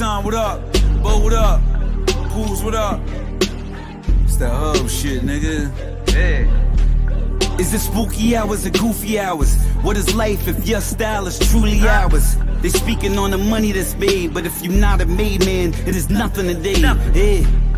Hassan, what up? Bo, what up? Pools, what up? It's that hub shit, nigga. Yeah. Is it spooky hours or goofy hours? What is life if your style is truly ours? They speaking on the money that's made, but if you're not a made man, it is nothing today. Yeah.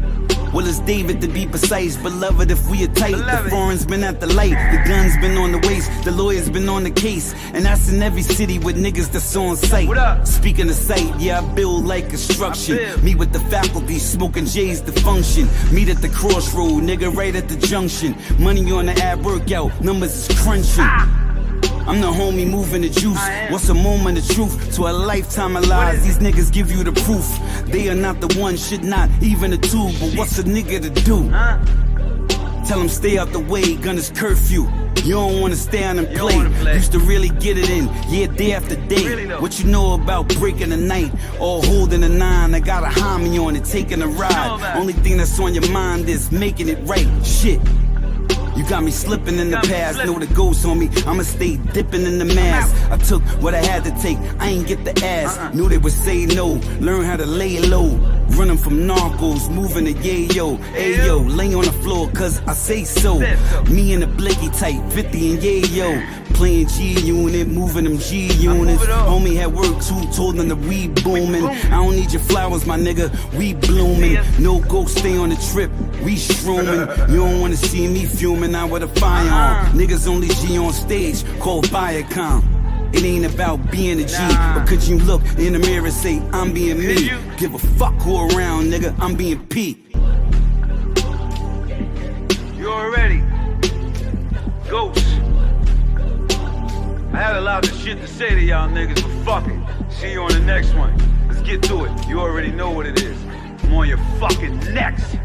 Well, it's David to be precise, beloved. If we are tight, Beloved. the foreign's been at the light, the gun's been on the waist, the lawyer's been on the case, and that's in every city with niggas that's on sight. Speaking of sight, yeah, I build like construction. I build. Me with the faculty, smoking J's to function. Meet at the crossroad, nigga, right at the junction. Money on the ad workout, numbers is crunching. I'm the homie moving the juice. What's a moment of truth to a lifetime of lies? These niggas give you the proof. They are not the one, shit not even the two. But what's a nigga to do? Tell them stay out the way, gun is curfew. You don't wanna stand and play. play. Used to really get it in, yeah, day after day. Really what you know about breaking the night or holding a nine? I got a homie on it, taking a ride. Only thing that's on your mind is making it right. Shit. You got me slipping in the past, know the ghost on me. I'ma stay dipping in the mask. I took what I had to take, I ain't get the ass. Uh-uh. Knew they would say no, learn how to lay low. Running from narcos, moving to yayo. Ayo, lay on the floor, cause I say so. Me and the blicky type, 50 and yayo. Playing G unit, moving them G units. move it up. Homie had work too, told them the weed booming. I don't need your flowers, my nigga, we blooming. No ghost, stay on the trip, we shrooming. You don't wanna see me fuming out with a firearm. Uh-uh. Niggas only G on stage, called Viacom. It ain't about being a G, Nah. but could you look in the mirror and say, I'm being me? Give a fuck who around, nigga, I'm being Pete. You already. Ghost. I had a lot of shit to say to y'all niggas, but fuck it. See you on the next one. Let's get to it. You already know what it is. I'm on your fucking necks.